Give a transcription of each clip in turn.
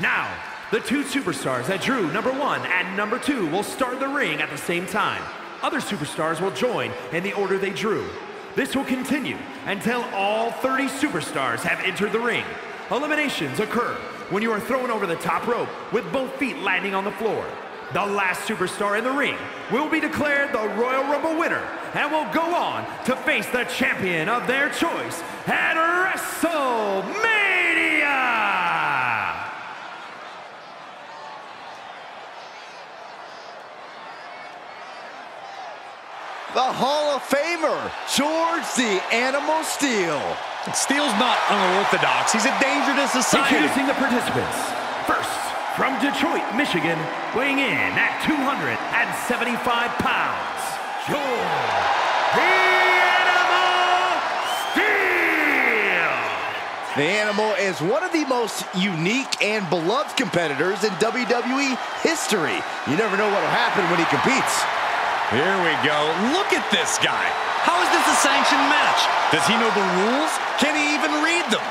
Now, the two superstars that drew number one and number two will start the ring at the same time. Other superstars will join in the order they drew. This will continue until all 30 superstars have entered the ring. Eliminations occur when you are thrown over the top rope with both feet landing on the floor. The last superstar in the ring will be declared the Royal Rumble winner and will go on to face the champion of their choice at WrestleMania! The Hall of Famer, George the Animal Steele. Steele's not unorthodox. He's a danger to society. Introducing the participants. First, from Detroit, Michigan, weighing in at 275 pounds, George the Animal Steele! The Animal is one of the most unique and beloved competitors in WWE history. You never know what will happen when he competes. Here we go. Look at this guy. How is this a sanctioned match? Does he know the rules? Can he even read them?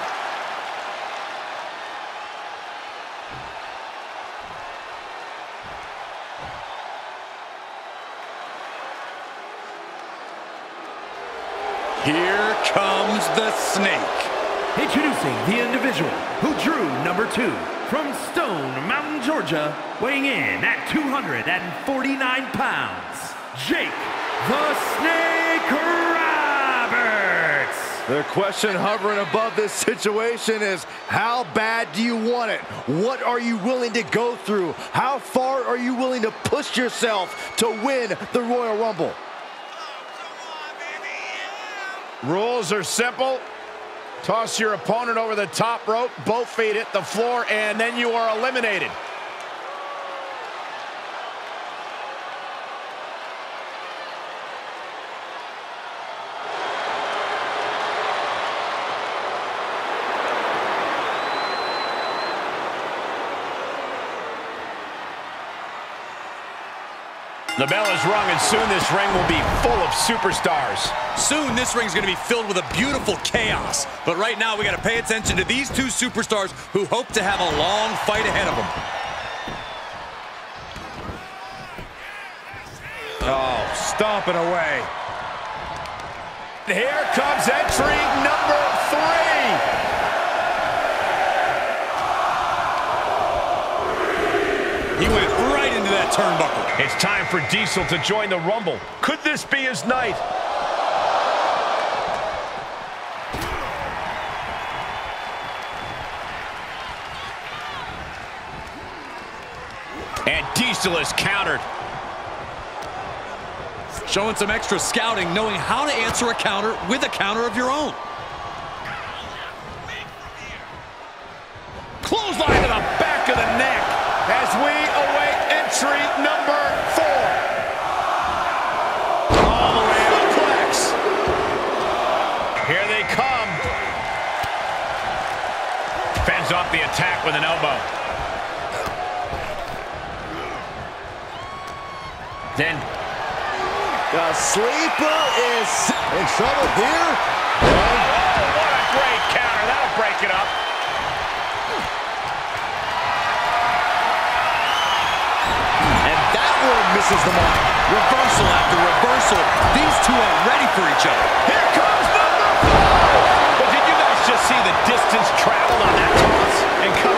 Here comes the snake. Introducing the individual who drew number two from Stone Mountain, Georgia, weighing in at 249 pounds, Jake the Snake Roberts. The question hovering above this situation is how bad do you want it? What are you willing to go through? How far are you willing to push yourself to win the Royal Rumble? Rules are simple. Toss your opponent over the top rope, both feet hit the floor, and then you are eliminated. The bell is rung, and soon this ring will be full of superstars. Soon this ring's gonna be filled with a beautiful chaos. But right now we gotta pay attention to these two superstars who hope to have a long fight ahead of them. Oh, stomping away. Here comes entry number three. Turnbuckle. It's time for Diesel to join the Rumble. Could this be his night? And Diesel is countered. Showing some extra scouting, knowing how to answer a counter with a counter of your own. With an elbow. Then The sleeper is in trouble here. Oh, what a great counter. That'll break it up. And that one misses the mark. Reversal after reversal. These two are ready for each other. Here comes number five. But did you guys just see the distance traveled on that toss? And come on,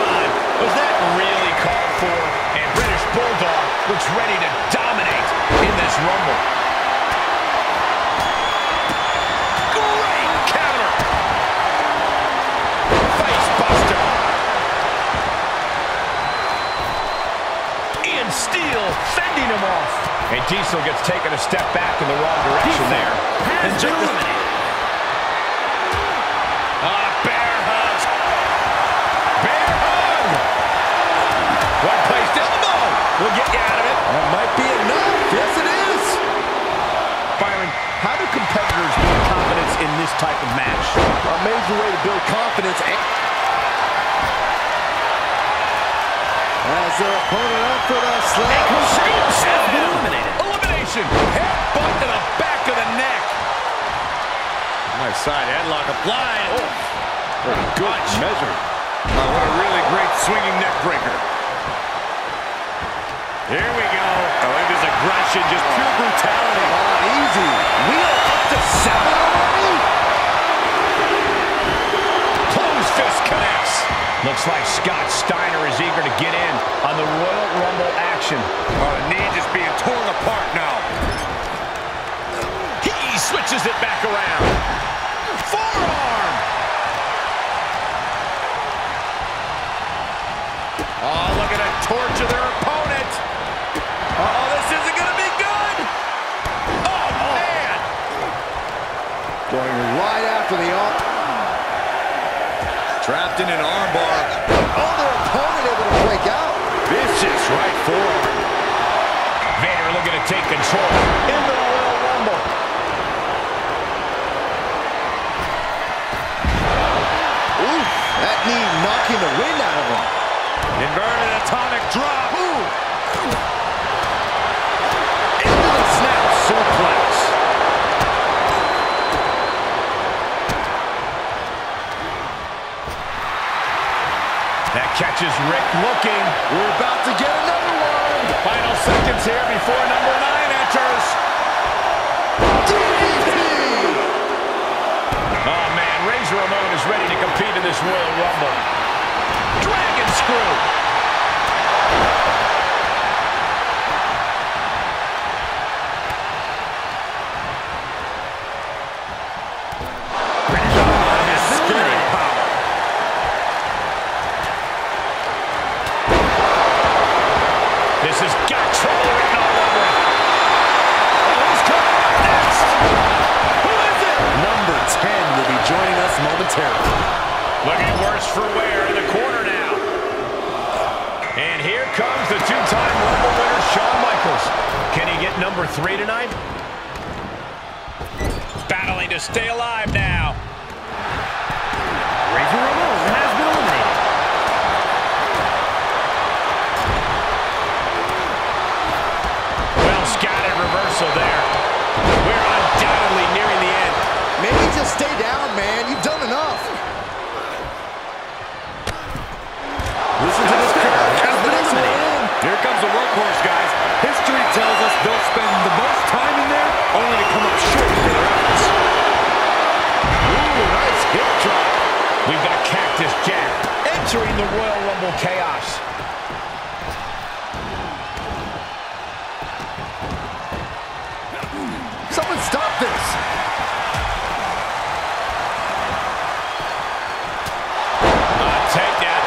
was that really called for? And British Bulldog looks ready to dominate in this Rumble. Great counter. Face buster. Ian Steele fending him off. And Diesel gets taken a step back in the wrong direction there. Has been type of match? A major way to build confidence. As their opponent up for the slam. Has been eliminated. Elimination. Headbutt to the back of the neck. Nice side headlock applied. Oh, good measure. Oh, what a really great swinging neck breaker. Here we go. Oh, look at his aggression, just pure oh. brutality. Oh, easy. We are up to seven already? Looks like Scott Steiner is eager to get in on the Royal Rumble action. Oh, the knee just being torn apart now. He switches it back around. Forearm. Oh, look at that torture their opponent. Oh, this isn't going to be good. Oh, man. Going right after the arm. Trapped in an armbar. Oh, their opponent able to break out. Vicious right forearm. Vader looking to take control into the Royal Rumble. Ooh, that knee knocking the wind out of him. Inverted atomic drop. Ooh. Into the snap suplex. That catches Rick looking. We're about to get another one. Final seconds here before number nine enters. DDT. Oh, man, Razor Ramon is ready to compete in this Royal Rumble. Dragon Screw. Battling to stay alive now. Razor Ramon has been eliminated. Well scattered reversal there. We're undoubtedly nearing the end. Maybe just stay down, man. You've done entering the Royal Rumble chaos. Someone stop this. Uh, takedown.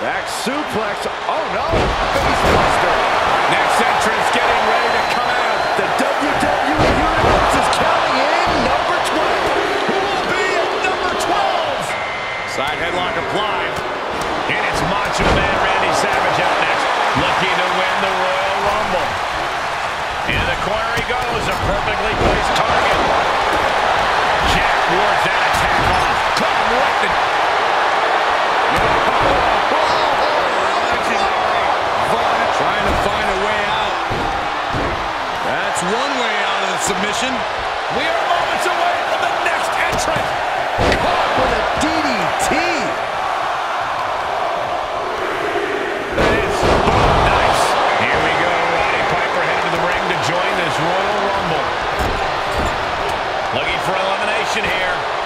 Back suplex. Oh, no. Face buster. Next entrance Side headlock applied. And it's Macho Man Randy Savage out next, looking to win the Royal Rumble. Into the corner he goes, a perfectly placed target. Jack wards that attack off. Caught him in the... Oh, oh, oh, Vaughn trying to find a way out. That's one way out of the submission. Elimination here.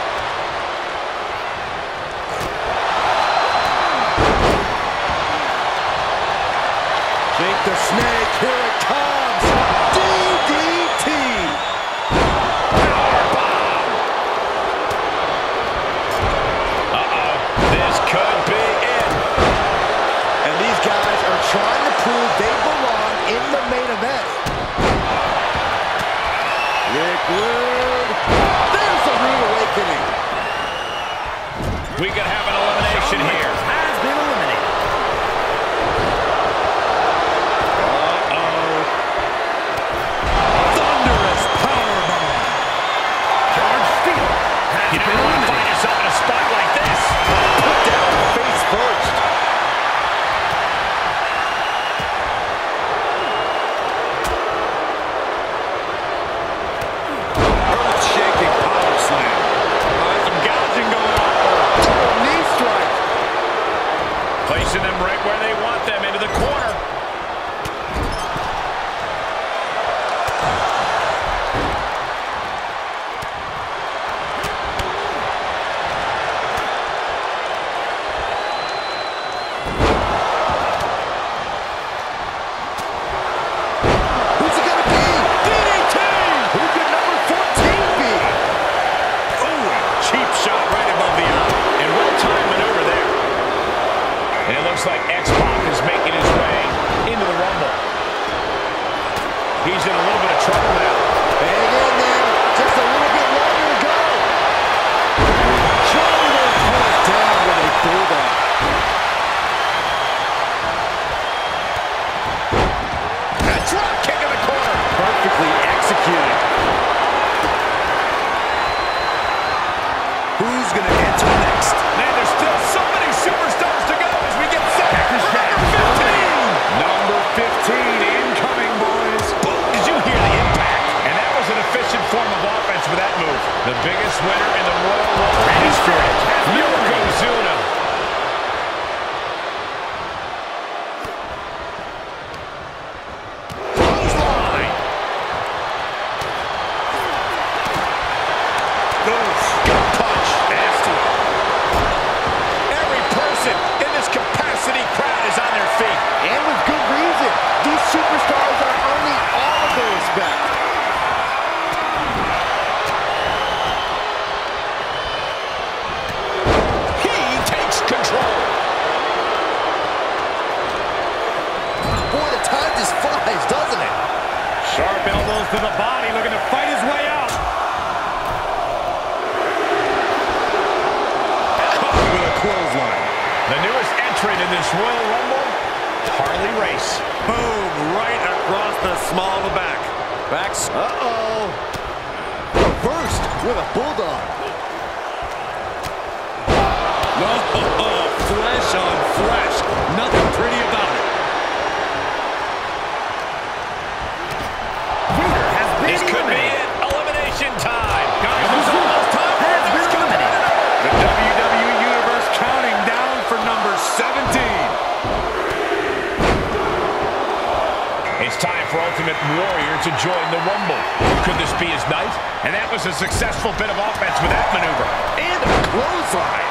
Ultimate Warrior to join the Rumble. Could this be his night? And that was a successful bit of offense with that maneuver. And a clothesline.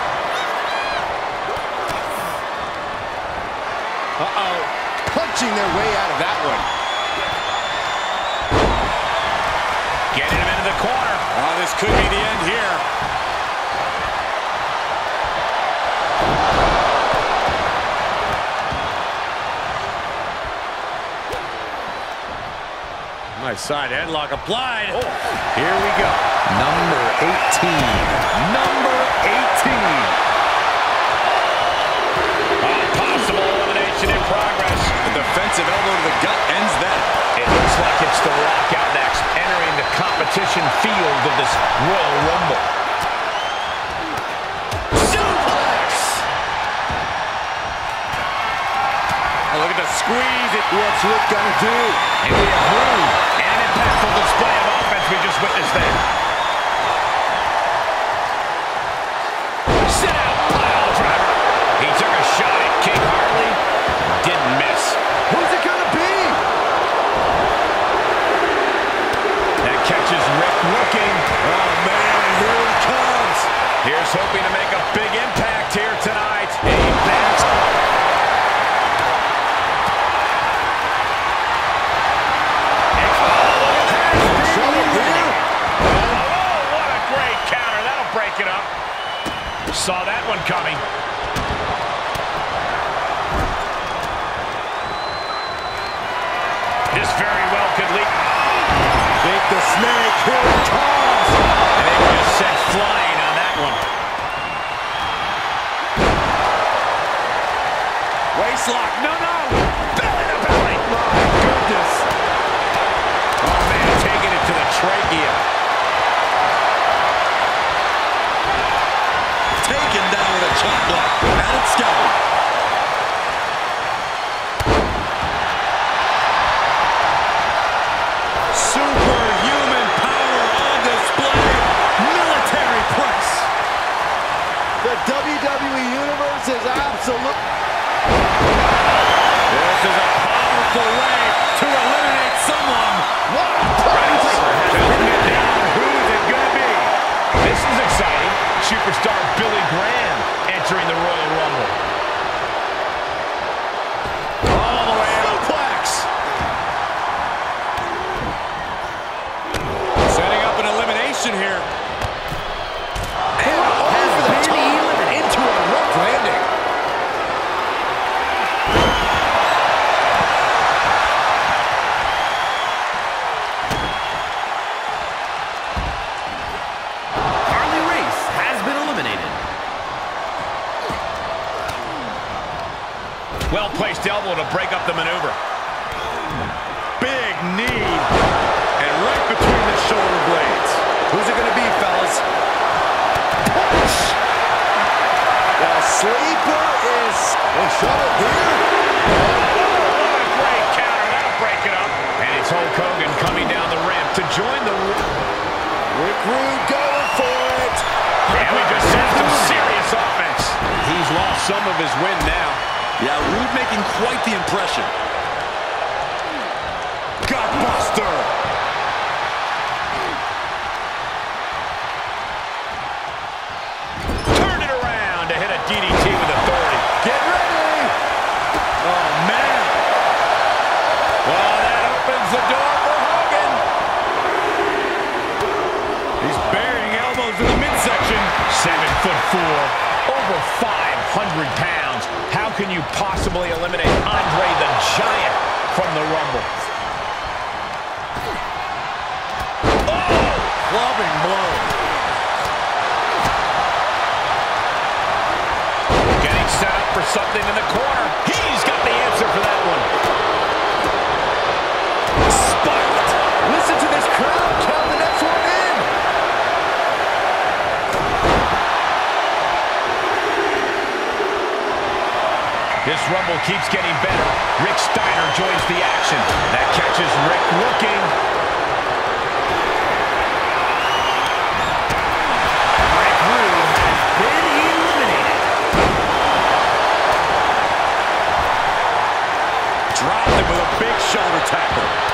Uh-oh. Punching their way out of that one. Getting him into the corner. Oh, this could be the end here. Side headlock applied. Oh. Here we go. Number 18. Number 18. A possible elimination in progress. The defensive elbow to the gut ends that. It looks like it's the knockout next, entering the competition field of this Royal Rumble. Look at the squeeze. What's Luke going to do? And we have room display of offense we just witnessed there. This very well could lead. Big the snake. Here it comes. And it was sent flying on that one. Waistlock. No, no. Belly to belly. My goodness. Oh, man, taking it to the trachea. superstar Billy Graham entering the ring. Some of his win now. Yeah, Rude making quite the impression. Gutbuster. Turned it around to hit a DDT with authority. Get ready. Oh, man. Well, that opens the door for Hogan. He's burying elbows in the midsection. Seven foot four, over 500 pounds. How can you possibly eliminate Andre the Giant from the Rumble? Oh! Clubbing blow. Getting set up for something in the corner. Rumble keeps getting better. Rick Steiner joins the action. That catches Rick looking. Rick Rude has been eliminated. Dropped him with a big shoulder tackle.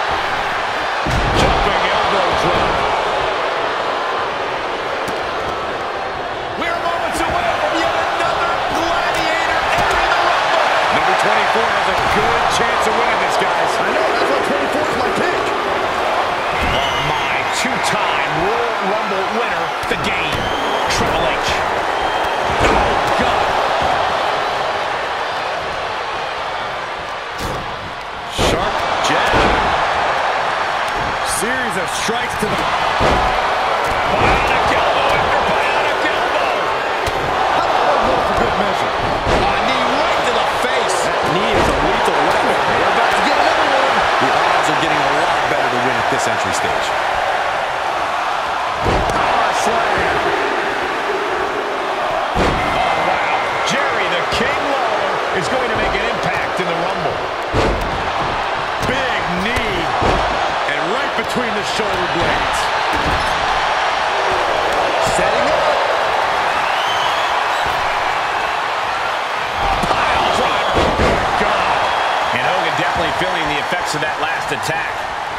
Feeling the effects of that last attack.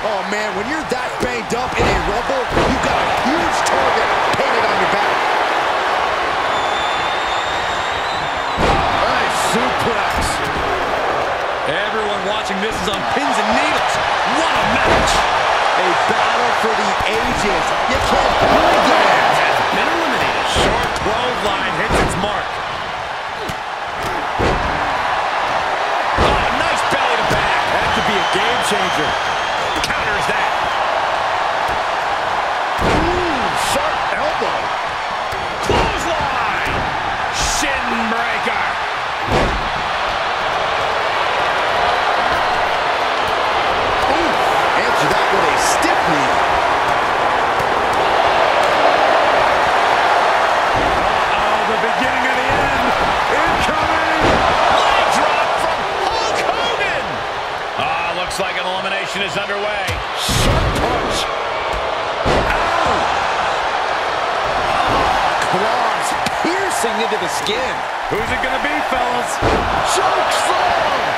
Oh, man, when you're that banged up in a rumble, you've got a huge target painted on your back. Nice suplex. Everyone watching this is on pins and needles. What a match. A battle for the ages. You can't believe that. Has been eliminated. Short line hits its mark. Changer. Looks like an elimination is underway. Sharp punch. Ow! Claws piercing into the skin. Who's it going to be, fellas? Choke slam.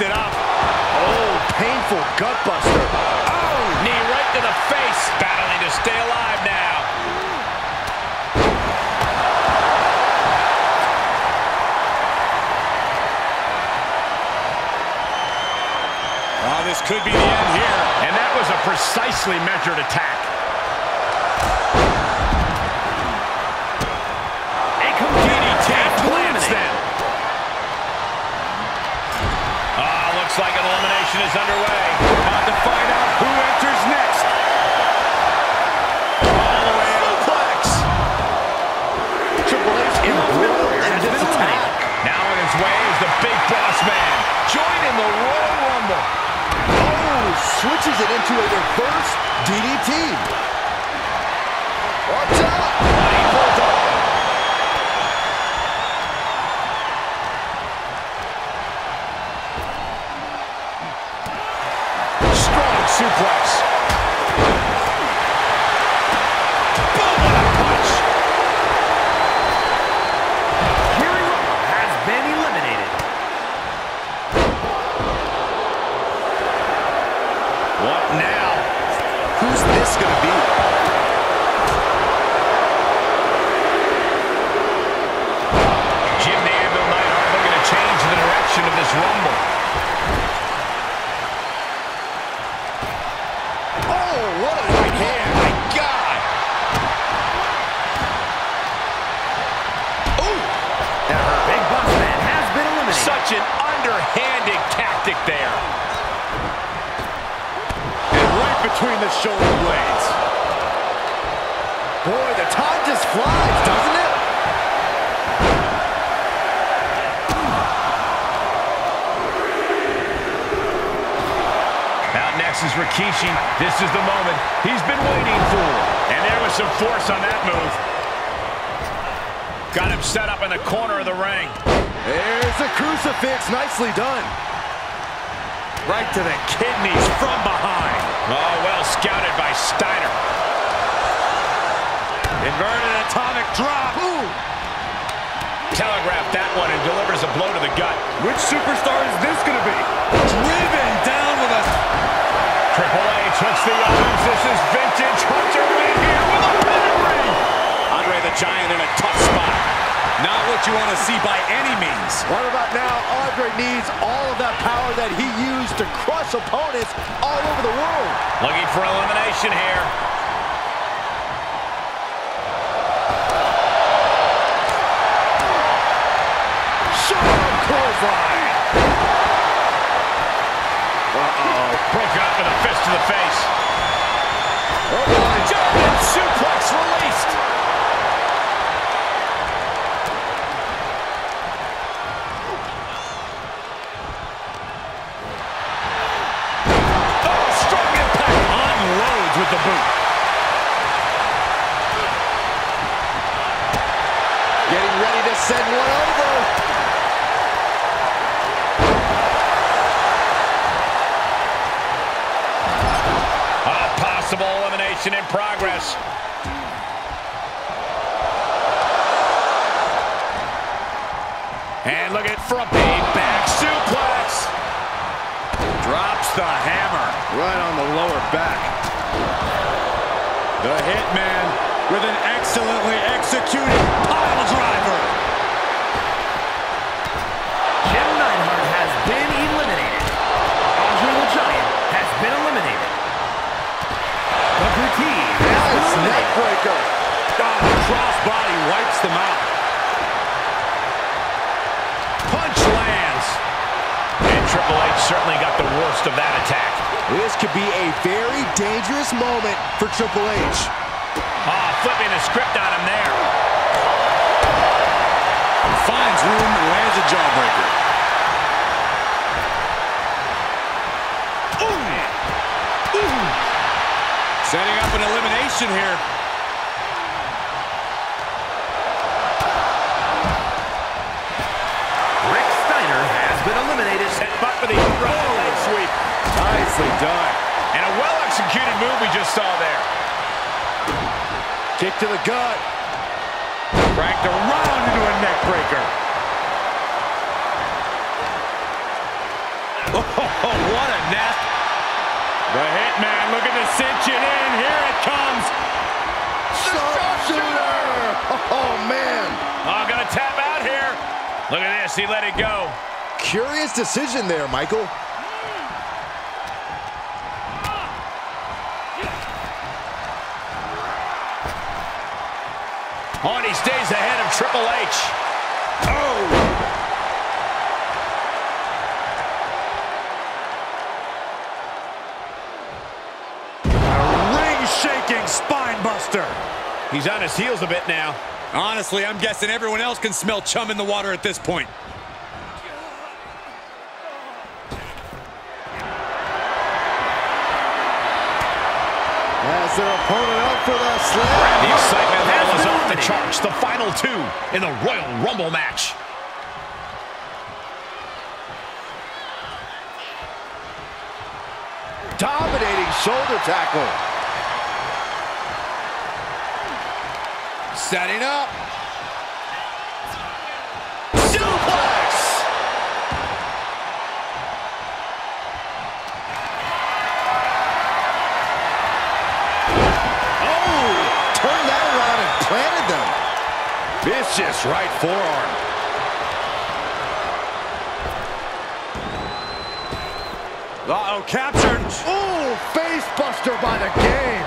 Hoisted up. Oh, painful gut buster. Oh, knee right to the face. Battling to stay alive now. Oh, this could be the end here. And that was a precisely measured attack. An elimination is underway. About to find out who enters next. All the way suplex. Triple H embroiled in this attack. Now on his way is the big boss man. Joining the Royal Rumble. Oh, switches it into a reverse DDT. Watch out. Is Rikishi. This is the moment he's been waiting for. And there was some force on that move. Got him set up in the corner of the ring. There's the crucifix. Nicely done. Right to the kidneys from behind. Oh, well scouted by Steiner. Inverted atomic drop. Ooh. Telegraphed that one and delivers a blow to the gut. Which superstar is this going to be? Driven down with a... Triple H hooks the arms. This is vintage Hunter right here with a pedigree. Andre the Giant in a tough spot. Not what you want to see by any means. What about now? Andre needs all of that power that he used to crush opponents all over the world. Looking for elimination here. Sharp clothesline. Face. German suplex released. Oh, strong impact. Unloads with the boot. Progress. And look at from a back suplex. Drops the hammer. Right on the lower back. The Hitman with an excellently executed crossbody wipes them out. Punch lands. And Triple H certainly got the worst of that attack. This could be a very dangerous moment for Triple H. Ah, flipping the script on him there. Finds room, lands a jawbreaker. Setting up an elimination here. Eliminated. Set butt for the right oh, leg sweep. Nicely done. And a well-executed move we just saw there. Kick to the gut. Cracked around into a neck breaker. Oh, what a nest. The Hitman looking to cinch it in. Here it comes. Sharpshooter. Oh, man. Oh, gonna tap out here. Look at this, he let it go. Curious decision there, Michael. Oh, and he stays ahead of Triple H. Oh! A ring-shaking spinebuster. He's on his heels a bit now. Honestly, I'm guessing everyone else can smell chum in the water at this point. For the slam. The excitement Has level is been off the eliminated. charts. The final two in the Royal Rumble match. Dominating shoulder tackle. Setting up. Vicious right forearm. Uh-oh, captured. Ooh, face buster by the game.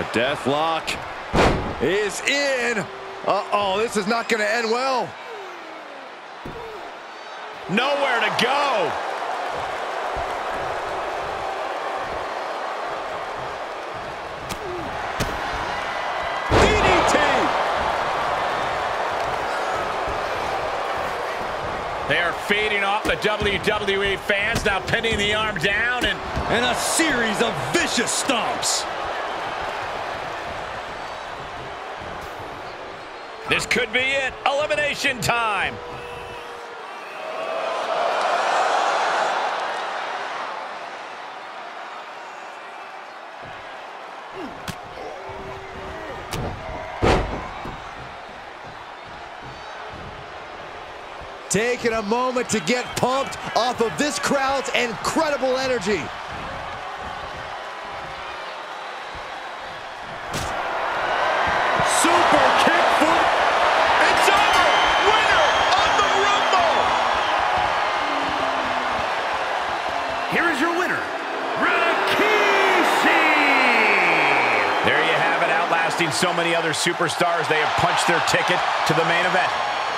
A death lock is in. Uh-oh, this is not going to end well. Nowhere to go. Fading off the WWE fans, now pinning the arm down and And a series of vicious stomps. This could be it. Elimination time. Taking a moment to get pumped off of this crowd's incredible energy. Super kick foot. It's over. Winner of the Rumble. Here is your winner, Rikishi! There you have it, outlasting so many other superstars. They have punched their ticket to the main event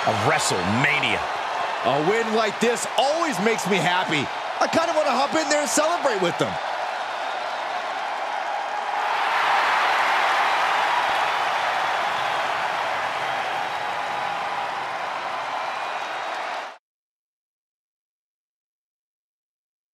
of WrestleMania. A win like this always makes me happy. I kind of want to hop in there and celebrate with them.